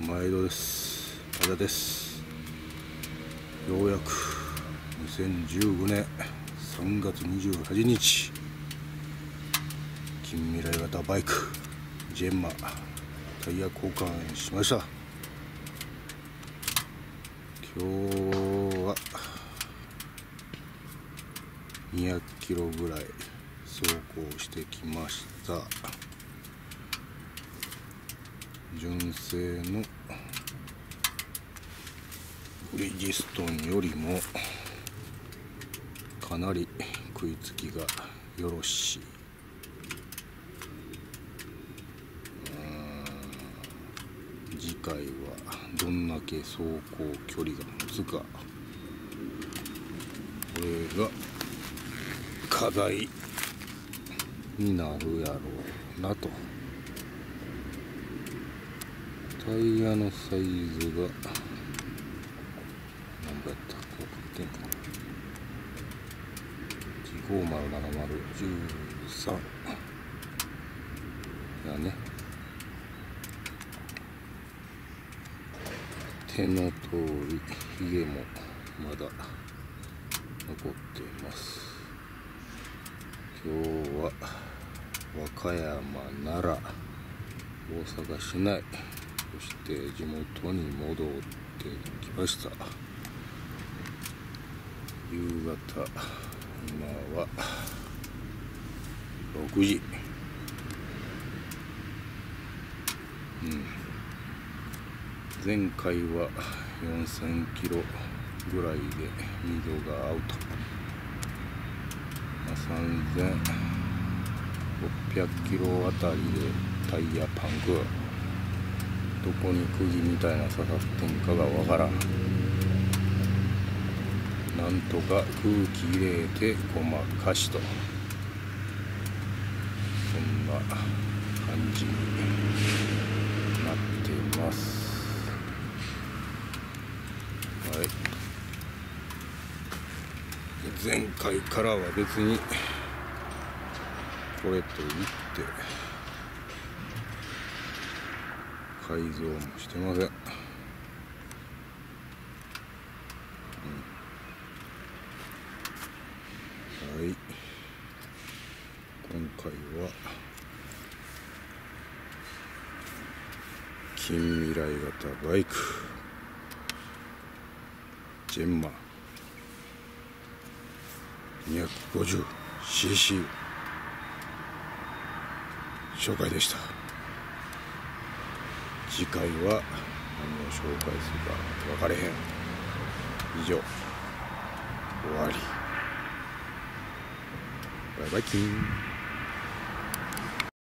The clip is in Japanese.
毎度です和田です。ようやく2015年3月28日近未来型バイクジェンマタイヤ交換しました。今日は200キロぐらい走行してきました。純正のブリヂストンよりもかなり食いつきがよろしい。次回はどんだけ走行距離が持つか。これが課題になるやろうなと。タイヤのサイズが何だったこう書ってんかな507013やね。手の通りひげもまだ残っています。今日は和歌山奈良大阪市内。て地元に戻ってきました。夕方今は6時。うん。前回は4000キロぐらいで2度がアウト、まあ、3600キロあたりでタイヤパンク。どこに釘みたいな刺さってんかがわからんなんとか空気入れてごまかしとそんな感じになっています。はい前回からは別にこれといって。改造もしてません、うん、はい。今回は近未来型バイク。ジェンマ。250cc 紹介でした。次回は何を紹介するか分かれへん。以上。終わり。バイバイキン。